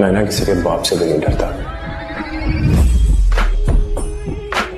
मैं ना किसी के बाप से भी नहीं डरता।